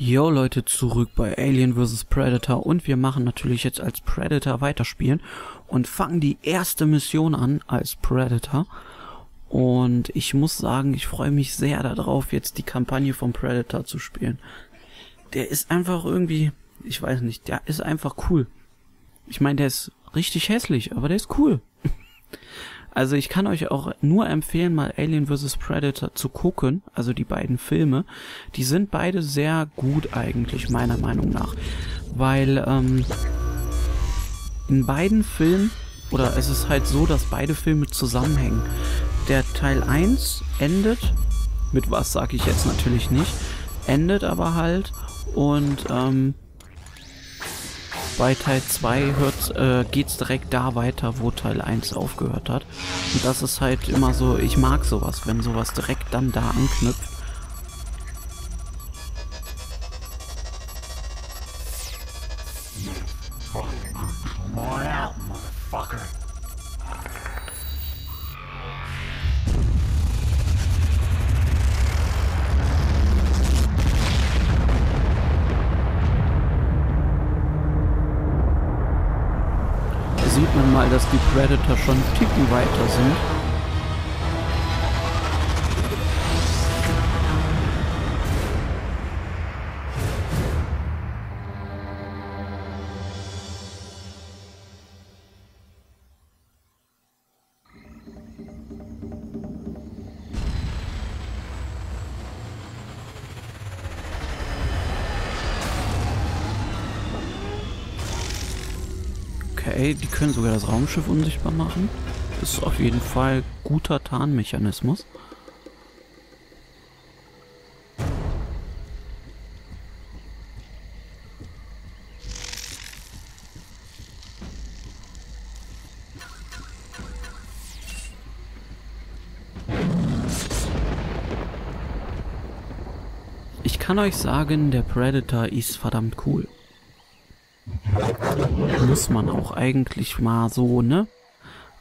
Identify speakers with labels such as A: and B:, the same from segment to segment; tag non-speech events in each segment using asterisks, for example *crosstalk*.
A: Yo Leute, zurück bei Alien vs Predator und wir machen natürlich jetzt als Predator weiterspielen und fangen die erste Mission an als Predator. Und ich muss sagen, ich freue mich sehr darauf, jetzt die Kampagne von Predator zu spielen. Der ist einfach irgendwie, ich weiß nicht, der ist einfach cool. Ich meine, der ist richtig hässlich, aber der ist cool. *laughs* Also ich kann euch auch nur empfehlen, mal Alien vs. Predator zu gucken, also die beiden Filme. Die sind beide sehr gut eigentlich, meiner Meinung nach. Weil ähm, in beiden Filmen, oder es ist halt so, dass beide Filme zusammenhängen. Der Teil 1 endet, mit was sage ich jetzt natürlich nicht, endet aber halt und ähm, bei Teil 2 hört, äh, geht's direkt da weiter, wo Teil 1 aufgehört hat. Und das ist halt immer so, ich mag sowas, wenn sowas direkt dann da anknüpft. Dass die Predator schon einen Ticken weiter sind. Okay, die können sogar das Raumschiff unsichtbar machen. Das ist auf jeden Fall guter Tarnmechanismus. Ich kann euch sagen, der Predator ist verdammt cool muss man auch eigentlich mal so, ne?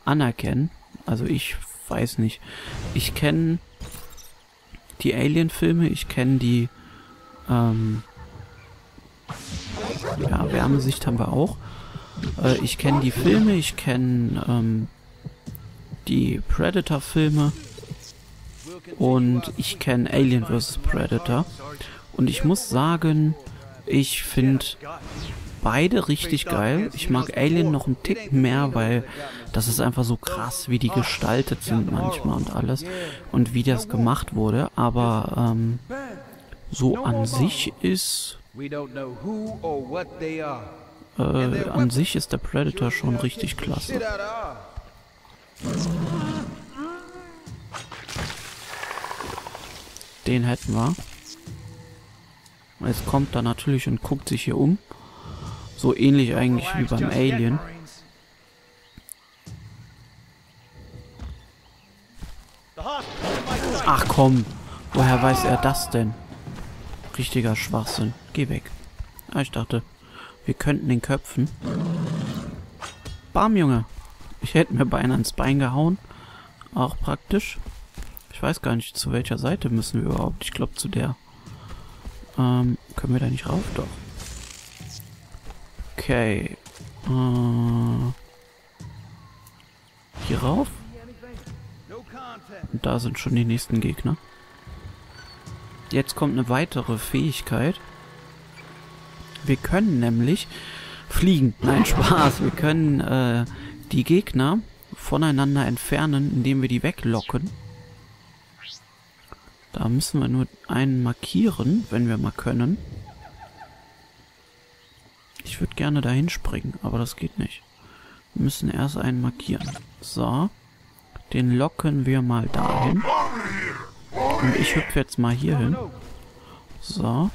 A: Anerkennen. Also ich weiß nicht. Ich kenne die Alien-Filme, ich kenne die ähm, ja, Wärmesicht haben wir auch. Äh, ich kenne die Filme, ich kenne ähm, die Predator-Filme und ich kenne Alien vs. Predator. Und ich muss sagen, ich finde beide richtig geil. Ich mag Alien noch einen Tick mehr, weil das ist einfach so krass, wie die gestaltet sind manchmal und alles. Und wie das gemacht wurde. Aber ähm, so an sich ist... Äh, an sich ist der Predator schon richtig klasse. Den hätten wir. Jetzt kommt er natürlich und guckt sich hier um. So ähnlich eigentlich wie beim Alien. Ach komm, woher weiß er das denn? Richtiger Schwachsinn. Geh weg. Ah, ich dachte, wir könnten den köpfen. Bam, Junge. Ich hätte mir beinahe ins Bein gehauen. Auch praktisch. Ich weiß gar nicht, zu welcher Seite müssen wir überhaupt. Ich glaube, zu der. Ähm, können wir da nicht rauf? Doch. Okay. Äh, hier rauf. Und da sind schon die nächsten Gegner. Jetzt kommt eine weitere Fähigkeit. Wir können nämlich fliegen. Nein, Spaß. Wir können äh, die Gegner voneinander entfernen, indem wir die weglocken. Da müssen wir nur einen markieren, wenn wir mal können. Ich würde gerne dahin springen, aber das geht nicht. Wir müssen erst einen markieren. So. Den locken wir mal dahin. Und ich hüpfe jetzt mal hier hin. So.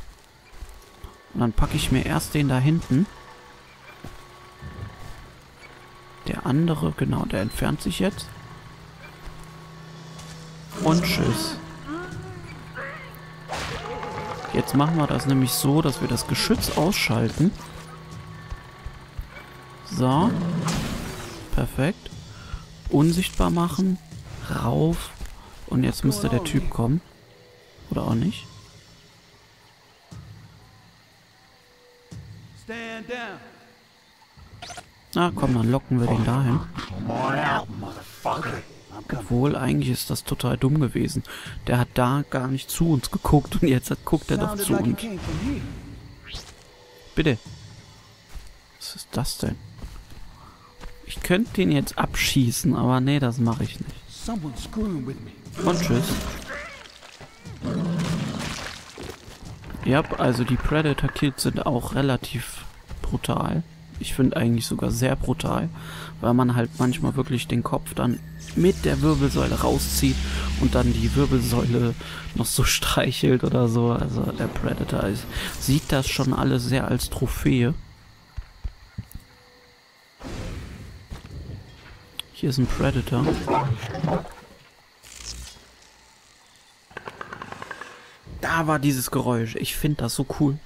A: Und dann packe ich mir erst den da hinten. Der andere, genau, der entfernt sich jetzt. Und tschüss. Jetzt machen wir das nämlich so, dass wir das Geschütz ausschalten. So. Perfekt. Unsichtbar machen. Rauf. Und jetzt müsste der Typ kommen. Oder auch nicht. Na komm, dann locken wir den dahin. Obwohl, eigentlich ist das total dumm gewesen. Der hat da gar nicht zu uns geguckt und jetzt hat, guckt er doch zu uns. Bitte. Was ist das denn? Ich könnte den jetzt abschießen, aber nee, das mache ich nicht. Und tschüss. Ja, also die Predator Kills sind auch relativ brutal. Ich finde eigentlich sogar sehr brutal, weil man halt manchmal wirklich den Kopf dann mit der Wirbelsäule rauszieht und dann die Wirbelsäule noch so *laughs* streichelt oder so. Also der Predator ist, sieht das schon alles sehr als Trophäe. Hier ist ein Predator. Da war dieses Geräusch. Ich finde das so cool.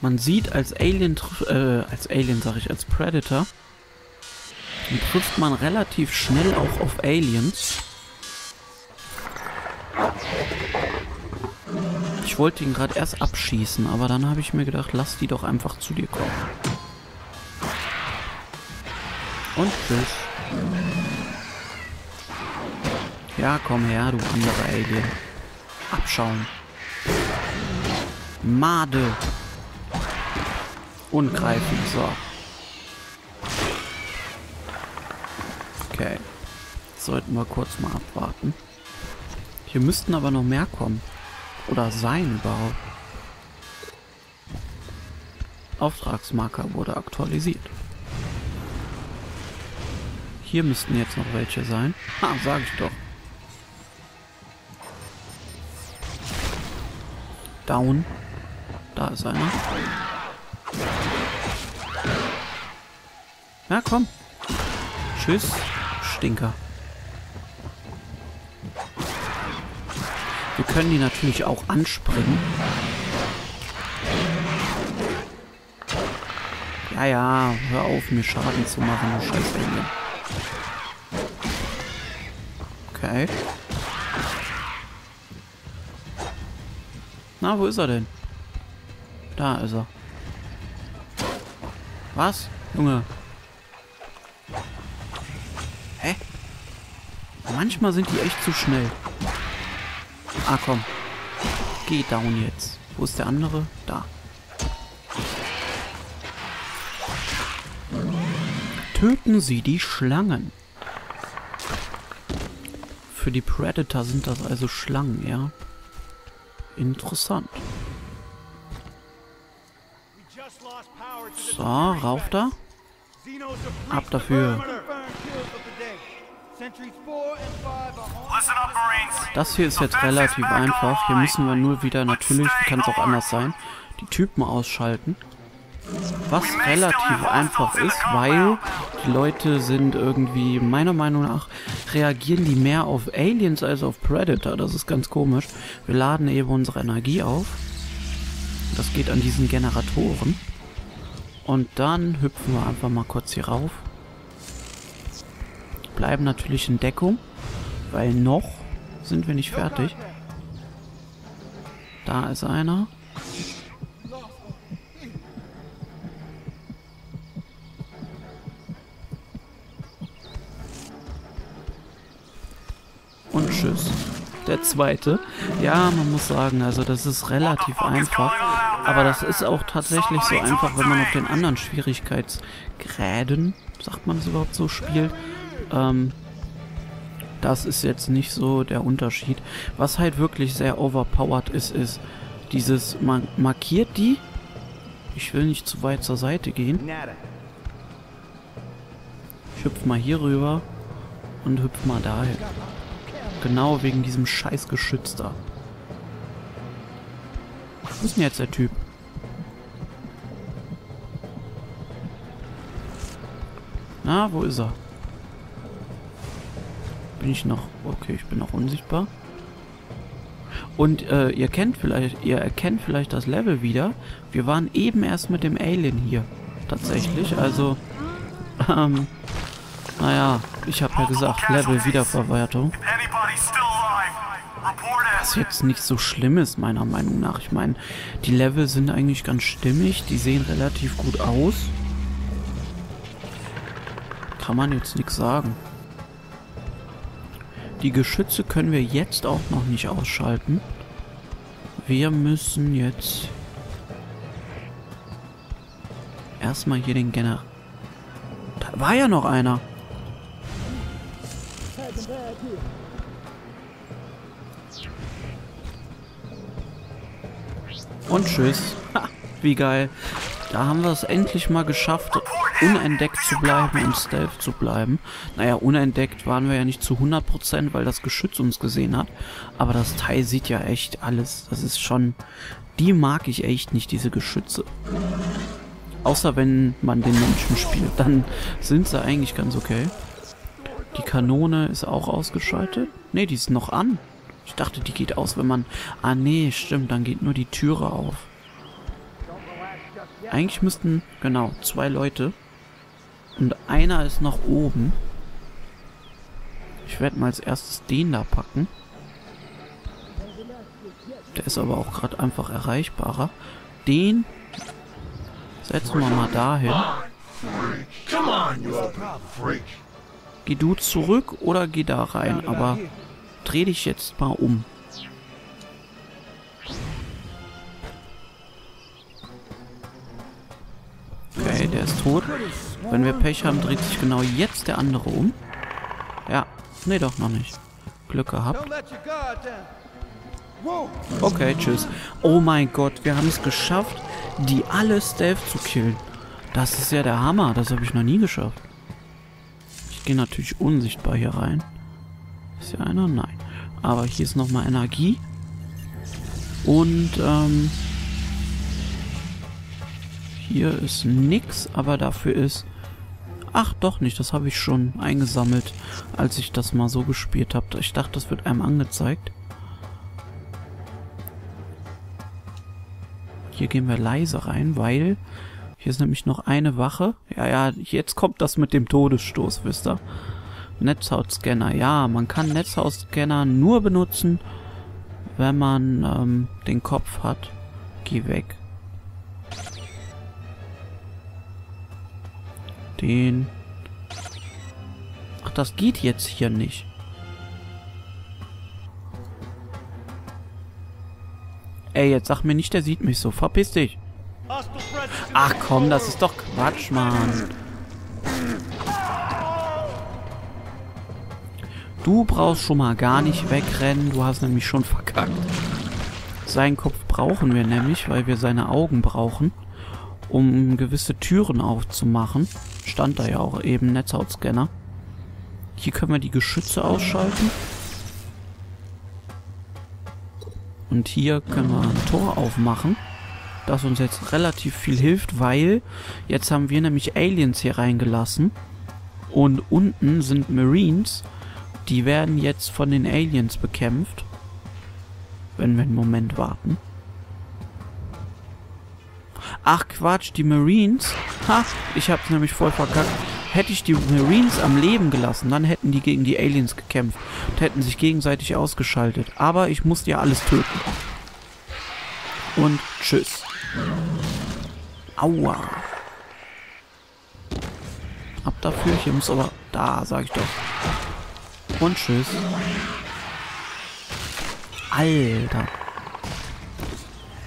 A: Man sieht als Alien, äh, als Alien sag ich, als Predator, dann trifft man relativ schnell auch auf Aliens. Ich wollte ihn gerade erst abschießen, aber dann habe ich mir gedacht, lass die doch einfach zu dir kommen. Und tschüss. Ja, komm her, du andere Alien. Abschauen. Made. Ungreifen, so. Okay. Sollten wir kurz mal abwarten. Hier müssten aber noch mehr kommen. Oder sein überhaupt. Auftragsmarker wurde aktualisiert. Hier müssten jetzt noch welche sein. Ha, sag ich doch. Down. Da ist einer. Ja, komm. Tschüss, Stinker. Wir können die natürlich auch anspringen. Ja, ja, hör auf, mir Schaden zu machen, du scheiß Alien. Okay. Na, wo ist er denn? Da ist er. Was? Junge. Manchmal sind die echt zu schnell. Ah, komm. Geh down jetzt. Wo ist der andere? Da. Töten Sie die Schlangen. Für die Predator sind das also Schlangen, ja? Interessant. So, rauf da. Ab dafür. Das hier ist jetzt relativ einfach. Hier müssen wir nur wieder, natürlich kann es auch anders sein, die Typen ausschalten. Was relativ einfach ist, weil die Leute sind irgendwie, meiner Meinung nach, reagieren die mehr auf Aliens als auf Predator. Das ist ganz komisch. Wir laden eben unsere Energie auf. Das geht an diesen Generatoren. Und dann hüpfen wir einfach mal kurz hier rauf. Bleiben natürlich in Deckung, weil noch sind wir nicht fertig. Da ist einer. Und tschüss. Der zweite. Ja, man muss sagen, also das ist relativ einfach. Aber das ist auch tatsächlich so einfach, wenn man auf den anderen Schwierigkeitsgraden, sagt man es überhaupt so, spielt. Ähm, das ist jetzt nicht so der Unterschied. Was halt wirklich sehr overpowered ist, ist dieses, man markiert die. Ich will nicht zu weit zur Seite gehen. Ich hüpf mal hier rüber und hüpf mal dahin. Genau wegen diesem scheiß Geschütz da. Wo ist denn jetzt der Typ? Na, wo ist er? Bin ich noch... Okay, ich bin noch unsichtbar. Und äh, ihr kennt vielleicht, ihr erkennt vielleicht das Level wieder. Wir waren eben erst mit dem Alien hier. Tatsächlich, also Ähm, naja, ich habe ja gesagt, Level Wiederverwertung. Was jetzt nicht so schlimm ist, meiner Meinung nach. Ich meine, die Level sind eigentlich ganz stimmig, die sehen relativ gut aus. Kann man jetzt nichts sagen. Die Geschütze können wir jetzt auch noch nicht ausschalten. Wir müssen jetzt erstmal hier den General... Da war ja noch einer. Und tschüss. Ha, wie geil. Da haben wir es endlich mal geschafft, unentdeckt zu bleiben und Stealth zu bleiben. Naja, unentdeckt waren wir ja nicht zu 100%, weil das Geschütz uns gesehen hat. Aber das Teil sieht ja echt alles. Das ist schon... Die mag ich echt nicht, diese Geschütze. Außer wenn man den Menschen spielt. *laughs* Dann sind sie eigentlich ganz okay. Die Kanone ist auch ausgeschaltet. Ne, die ist noch an. Ich dachte, die geht aus, wenn man... Ah, nee, stimmt. Dann geht nur die Türe auf. Eigentlich müssten, genau, zwei Leute. Und einer ist noch oben. Ich werde mal als erstes den da packen. Der ist aber auch gerade einfach erreichbarer. Den setzen wir mal dahin. Geh du zurück oder geh da rein, aber dreh dich jetzt mal um. Der ist tot. Wenn wir Pech haben, dreht sich genau jetzt der andere um. Ja, nee, doch noch nicht. Glück gehabt. Okay, tschüss. Oh mein Gott, wir haben es geschafft, die alle Stealth zu killen. Das ist ja der Hammer. Das habe ich noch nie geschafft. Ich gehe natürlich unsichtbar hier rein. Ist hier einer? Nein. Aber hier ist nochmal Energie. Und, ähm... Hier ist nix, aber dafür ist... Ach, doch nicht. Das habe ich schon eingesammelt, als ich das mal so gespielt habe. Ich dachte, das wird einem angezeigt. Hier gehen wir leise rein, weil hier ist nämlich noch eine Wache. Ja, ja, jetzt kommt das mit dem Todesstoß, wisst ihr. Netzhautscanner. Ja, man kann Netzhautscanner nur benutzen, wenn man ähm, den Kopf hat. Geh weg. Den. Ach, das geht jetzt hier nicht. Ey, jetzt sag mir nicht, der sieht mich so. Verpiss dich. Ach komm, das ist doch Quatsch, Mann. Du brauchst schon mal gar nicht wegrennen. Du hast nämlich schon verkackt. Seinen Kopf brauchen wir nämlich, weil wir seine Augen brauchen, um gewisse Türen aufzumachen. Stand da ja auch eben Netzhautscanner. Hier können wir die Geschütze ausschalten. Und hier können wir ein Tor aufmachen, das uns jetzt relativ viel hilft, weil jetzt haben wir nämlich Aliens hier reingelassen. Und unten sind Marines, die werden jetzt von den Aliens bekämpft. Wenn wir einen Moment warten. Ach Quatsch, die Marines. Ha, ich hab's nämlich voll verkackt. Hätte ich die Marines am Leben gelassen, dann hätten die gegen die Aliens gekämpft und hätten sich gegenseitig ausgeschaltet. Aber ich musste ja alles töten. Und tschüss. Aua. Ab dafür, hier muss aber... Da, sag ich doch. Und tschüss. Alter.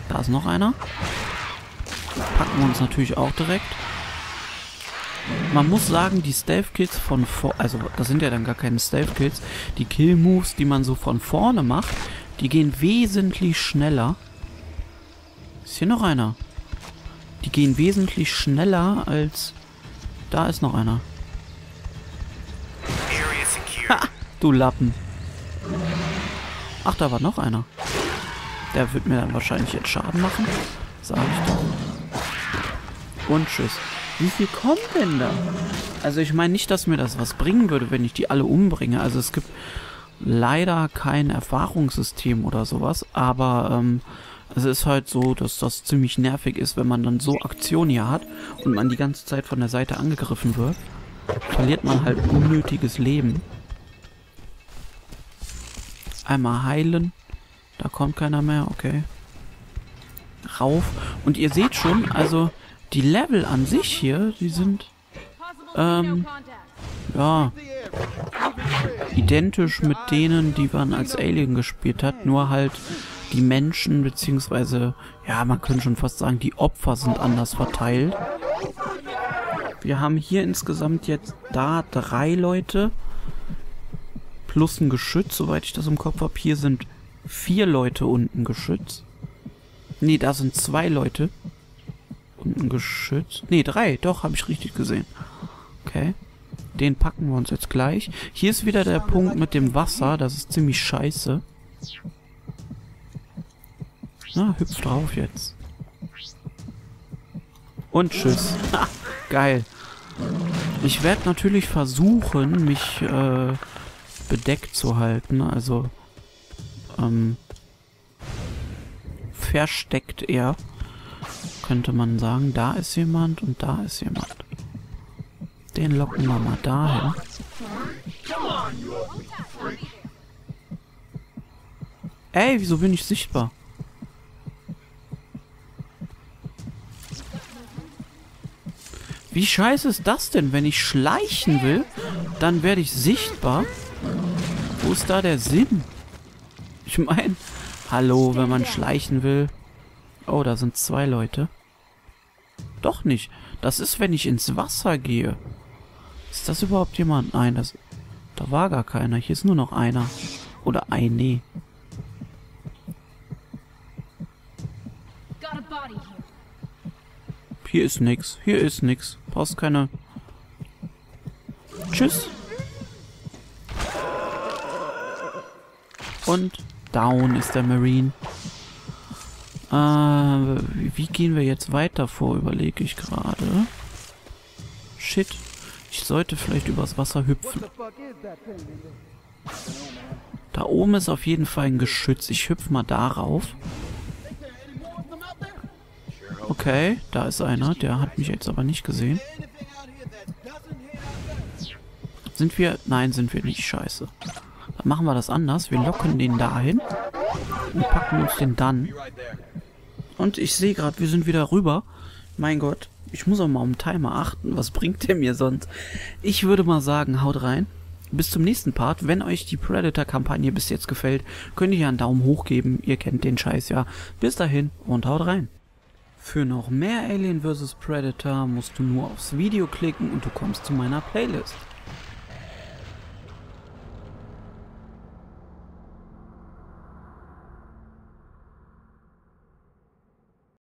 A: Da ist noch einer. Packen wir uns natürlich auch direkt. Man muss sagen, die Stealth-Kills von vor... Also, das sind ja dann gar keine Stealth-Kills. Die Kill-Moves, die man so von vorne macht, die gehen wesentlich schneller. Ist hier noch einer? Die gehen wesentlich schneller als... Da ist noch einer. Ha, du Lappen. Ach, da war noch einer. Der wird mir dann wahrscheinlich jetzt Schaden machen. Sag ich doch. Und tschüss. Wie viel kommt denn da? Also ich meine nicht, dass mir das was bringen würde, wenn ich die alle umbringe. Also es gibt leider kein Erfahrungssystem oder sowas, aber ähm, es ist halt so, dass das ziemlich nervig ist, wenn man dann so Aktionen hier hat und man die ganze Zeit von der Seite angegriffen wird. verliert man halt unnötiges Leben. Einmal heilen. Da kommt keiner mehr, okay. Rauf. Und ihr seht schon, also die Level an sich hier, die sind ähm, ja, identisch mit denen, die man als Alien gespielt hat, nur halt die Menschen, beziehungsweise, ja, man könnte schon fast sagen, die Opfer sind anders verteilt. Wir haben hier insgesamt jetzt da drei Leute plus ein Geschütz, soweit ich das im Kopf habe. Hier sind vier Leute und ein Geschütz. Nee, da sind zwei Leute und ein Geschütz. Nee, drei, doch, habe ich richtig gesehen. Okay. Den packen wir uns jetzt gleich. Hier ist wieder der Punkt mit dem Wasser. Das ist ziemlich scheiße. Na, hüpf drauf jetzt. Und tschüss. Ha, *laughs* geil. Ich werde natürlich versuchen, mich äh, bedeckt zu halten. Also, ähm, versteckt eher. Könnte man sagen, da ist jemand und da ist jemand. Den locken wir mal dahin. Ey, wieso bin ich sichtbar? Wie scheiße ist das denn? Wenn ich schleichen will, dann werde ich sichtbar. Wo ist da der Sinn? Ich meine, hallo, wenn man schleichen will. Oh, da sind zwei Leute. Doch nicht. Das ist, wenn ich ins Wasser gehe. Ist das überhaupt jemand? Nein, das... Da war gar keiner. Hier ist nur noch einer. Oder eine. Hier ist nix. Hier ist nix. Brauchst keine... Tschüss. Und down ist der Marine. Äh, wie gehen wir jetzt weiter vor, überlege ich gerade. Shit. Ich sollte vielleicht übers Wasser hüpfen. Da oben ist auf jeden Fall ein Geschütz. Ich hüpfe mal darauf. Okay, da ist einer. Der hat mich jetzt aber nicht gesehen. Sind wir... Nein, sind wir nicht. Scheiße. Dann machen wir das anders. Wir locken den dahin und packen uns den dann. Und ich sehe gerade, wir sind wieder rüber. Mein Gott, ich muss auch mal um Timer achten. Was bringt der mir sonst? Ich würde mal sagen, haut rein. Bis zum nächsten Part. Wenn euch die Predator-Kampagne bis jetzt gefällt, könnt ihr einen Daumen hoch geben. Ihr kennt den Scheiß ja. Bis dahin und haut rein. Für noch mehr Alien vs. Predator musst du nur aufs Video klicken und du kommst zu meiner Playlist.